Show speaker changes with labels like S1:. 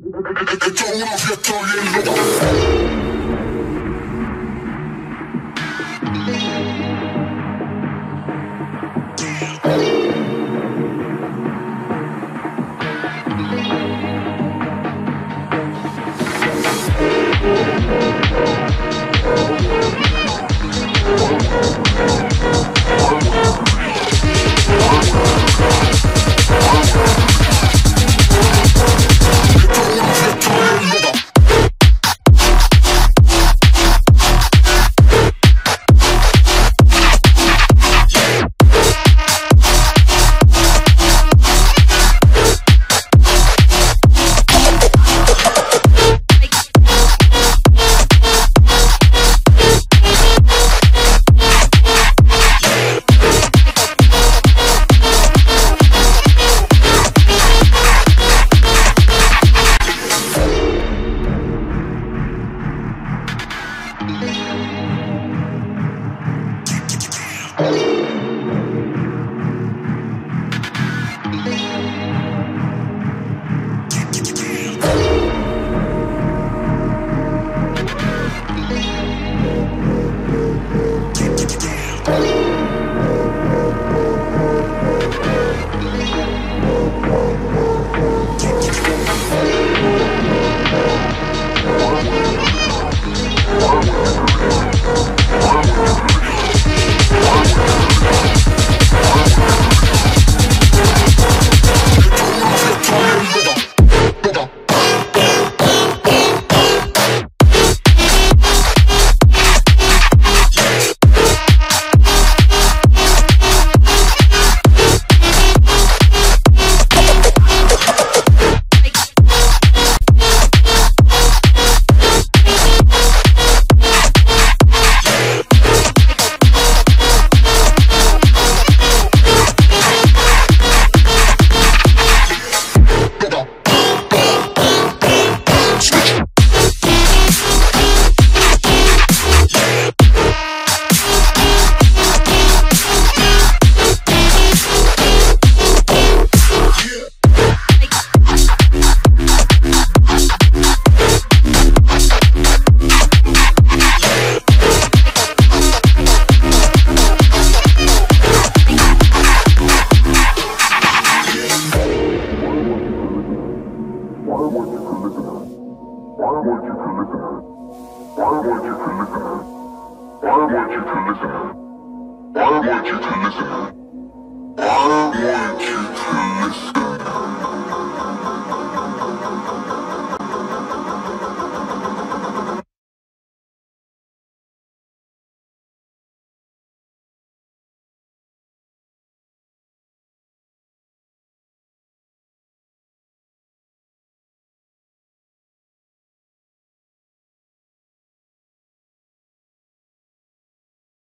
S1: thank you Won't you to listen? Why won't you to listen? Why won't you to listen? Why won't you to listen? Why won't you to listen? Why won't you?